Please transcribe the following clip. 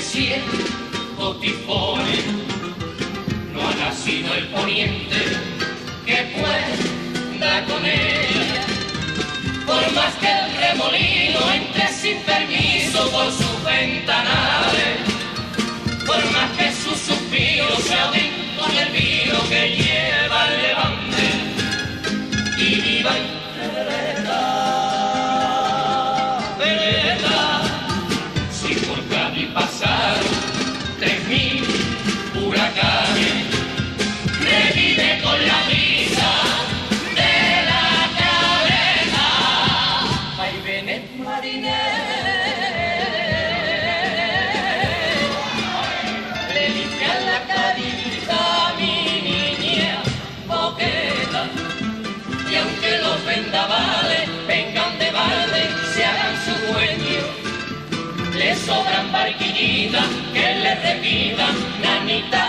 cielo tifones, no ha nacido el poniente que pueda con ella. Por más que el remolino entre sin permiso por sus ventanales, por más que su suspiro se ahoguen con el vino que lleva sobran barquillitas que le repitan, nanita.